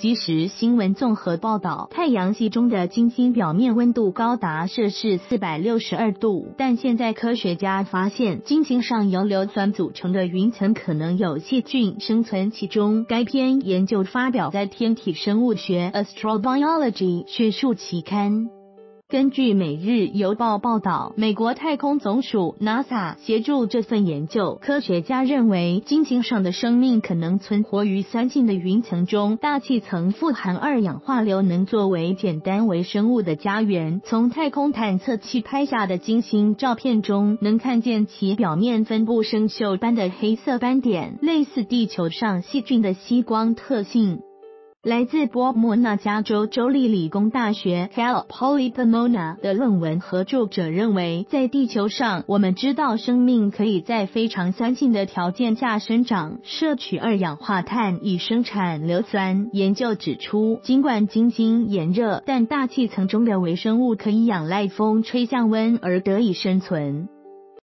即时新闻综合报道，太阳系中的金星表面温度高达摄氏四百六十二度，但现在科学家发现，金星上由硫酸组成的云层可能有细菌生存其中。该篇研究发表在《天体生物学》（Astrobiology） 学术期刊。根据《每日邮报》报道，美国太空总署 NASA 协助这份研究。科学家认为，金星上的生命可能存活于酸性的云层中，大气层富含二氧化硫，能作为简单微生物的家园。从太空探测器拍下的金星照片中，能看见其表面分布生锈般的黑色斑点，类似地球上细菌的吸光特性。来自波莫纳加州州立理工大学 Cal Poly Pomona 的论文合著者认为，在地球上，我们知道生命可以在非常酸性的条件下生长，摄取二氧化碳以生产硫酸。研究指出，尽管金星炎热，但大气层中的微生物可以仰赖风吹降温而得以生存。